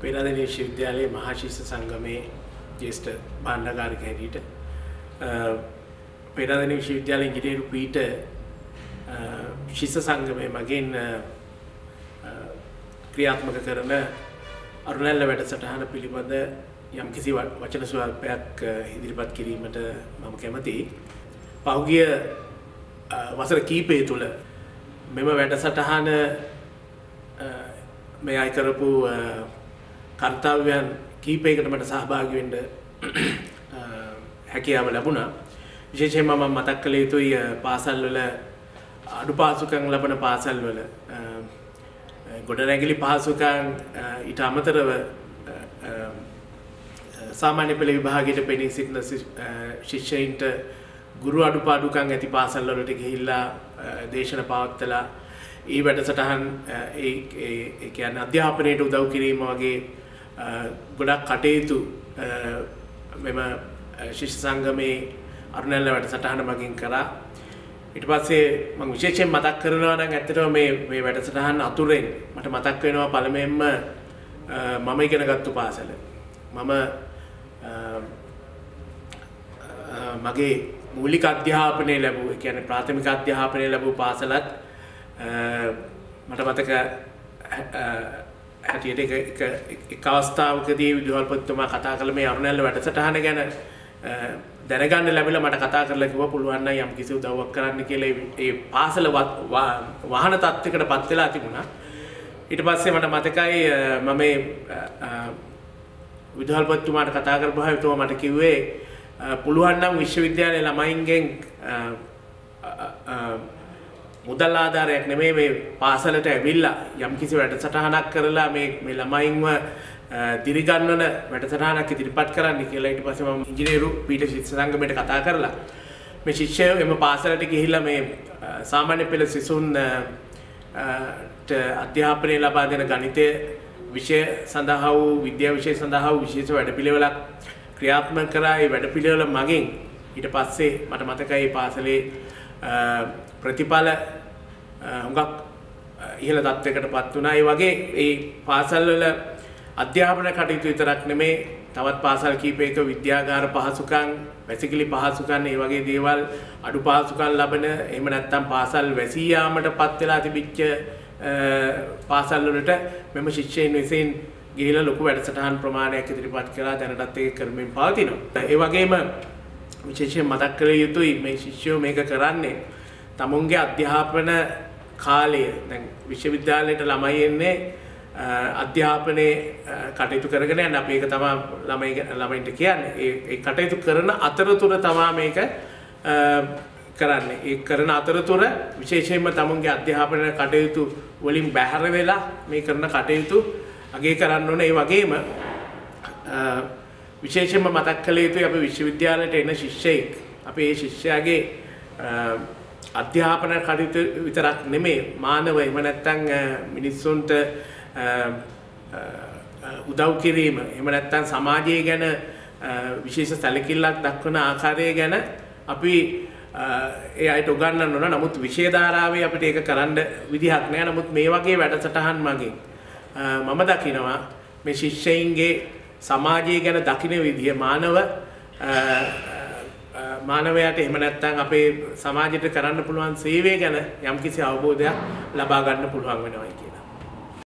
පේරාදෙණිය විශ්වවිද්‍යාලයේ මහා ශිෂ්‍ය සංගමයේ ජ්‍යෙෂ්ඨ භාණ්ඩාගාරික හැටියට පේරාදෙණිය විශ්වවිද්‍යාලයේ ඉංජිනේරු පීඨ ශිෂ්‍ය සංගමය මගින් ක්‍රියාත්මක කරන අරුණැල්ල වැඩසටහන පිළිබඳ යම්කිසි වචන ස්වල්පයක් ඉදිරිපත් කිරීමට මම කැමතියි. පහුගිය වසර කීපය තුළ මෙම වැඩසටහන මේ අයි කරපු කර්තව්‍යයන් කීපයකට මට සහභාගි වෙන්න හැකියාව ලැබුණා. විශේෂයෙන්ම මම මතක් කළ යුතුයි පාසල්වල අඩුපාසුකම් ලබන පාසල්වල ගොඩනැගිලි පහසුකම් ඊට අමතරව සාමාන්‍ය පෙළ විභාගයට පෙනී සිටින ශිෂ්‍යයින්ට ගුරු අඩුපාඩුකම් ඇති පාසල්වලට ගිහිල්ලා දේශන පවත්වලා ඒ වැඩසටහන් ඒ කියන්නේ අධ්‍යාපනයට උදව් කිරීම වගේ ගොඩක් කටයුතු මෙම ශිෂ්‍ය සංගමේ අරුණැල්ල වැඩසටහන මගින් කරා ඊට පස්සේ මම විශේෂයෙන් මතක් කරනවා නම් ඇත්තටම මේ මේ වැඩසටහන් අතුරෙන් මට මතක් වෙනවා පළමුවෙන්ම මම ඉගෙන ගත්තු පාසල. මම මගේ මූලික අධ්‍යාපනය ලැබූ කියන්නේ ප්‍රාථමික අධ්‍යාපනය ලැබූ පාසලත් මට මතක හැටියට එක එක අවස්ථාවකදී විදුහල්පතිතුමා කතා කළ මේ අරුණැල්ල වැඩසටහන ගැන දැනගන්න ලැබිලා මට කතා කරලා කිව්වා පුළුවන් නම් යම් කිසි උදව්වක් කරන්න කියලා ඒ පාසල වාහන තත්ත්වයකට පත් වෙලා තිබුණා. ඊට පස්සේ මට මතකයි මම මේ විදුහල්පතිතුමාට කතා කරපුවා එතුමා මට කිව්වේ පුළුවන් නම් විශ්වවිද්‍යාලයේ ළමයින්ගෙන් මුදල් ආධාරයක් නෙමෙයි මේ පාසලට ඇවිල්ලා යම්කිසි වැඩසටහනක් කරලා මේ මේ ළමයින්ව දිරිගන්වන වැඩසටහනක් ඉදිරිපත් කරන්න කියලා ඊට පස්සේ මම ඉංජිනේරු පීඨ ශිෂ්‍ය සංගමයට කතා කරලා මේ ශිෂ්‍යයෝ එම පාසලට ගිහිල්ලා මේ සාමාන්‍ය පෙළ සිසුන් අධ්‍යාපනය ලබා දෙන ගණිතය විෂය සඳහා වූ විද්‍යා විෂය සඳහා වූ විශේෂ වැඩපිළිවෙලක් ක්‍රියාත්මක කරා. ඒ වැඩපිළිවෙල මගින් ඊට පස්සේ මට මතකයි පාසලේ ප්‍රතිඵල හුඟක් ඉහළ තත්ත්වයකටපත් වුණා. ඒ වගේ ඒ පාසල්වල අධ්‍යාපන කටයුතු විතරක් නෙමේ තවත් පාසල් කීපයක විද්‍යාගාර පහසුකම්, වැසිකිලි පහසුකම්, ඒ වගේ දේවල් අඩු පහසුකම් ලබන එහෙම නැත්නම් පාසල් වැසී යාමටපත් වෙලා තිබිච්ච පාසල් වලට මෙම ශිෂ්‍යයන් විසින් ගිහිලා ලොකු වැඩසටහන් ප්‍රමාණයක් ඉදිරිපත් කරලා දැනටත් ඒක කරමින් පවතිනවා. ඒ වගේම විශේෂයෙන් මතක් කළ යුතුයි මේ ශිෂ්‍යෝ මේක කරන්නේ. තමුන්ගේ අධ්‍යාපන කාලය. දැන් විශ්වවිද්‍යාලයට ළමයි එන්නේ අධ්‍යාපනයේ කටයුතු කරගෙන යන අපි ඒක තමයි ළමයි ළමයින්ට කියන්නේ. ඒ කටයුතු කරන අතරතුර තමයි මේක කරන්නේ. ඒ කරන අතරතුර විශේෂයෙන්ම තමුන්ගේ අධ්‍යාපන කටයුතු වලින් බැහැර වෙලා මේ කරන කටයුතු අගේ කරන්න ඕන. ඒ වගේම විශේෂයෙන්ම මතක් කළ යුතුයි අපි විශ්වවිද්‍යාලයට එන ශිෂ්‍යයෙක් අපි ඒ ශිෂ්‍යයාගේ අධ්‍යාපන කටයුතු විතරක් නෙමේ මානව එහෙම නැත්නම් මිනිස්සුන්ට උදව් කිරීම එහෙම නැත්නම් සමාජය ගැන විශේෂ සැලකිල්ලක් දක්වන ආකාරය ගැන අපි ඒ අයට උගන්වන්න ඕන. නමුත් විෂය ධාරාවේ අපිට ඒක කරන්න විදිහක් නැහැ. නමුත් මේ වගේ වැඩසටහන් මගින් මම දකිනවා මේ ශිෂ්‍යයින්ගේ සමාජය ගැන දකින විදිය මානව මානවයාට එහෙම නැත්නම් අපේ සමාජයට කරන්න පුළුවන් සේවය ගැන යම්කිසි අවබෝධයක් ලබා ගන්න පුළුවන් වෙනවා කියලා.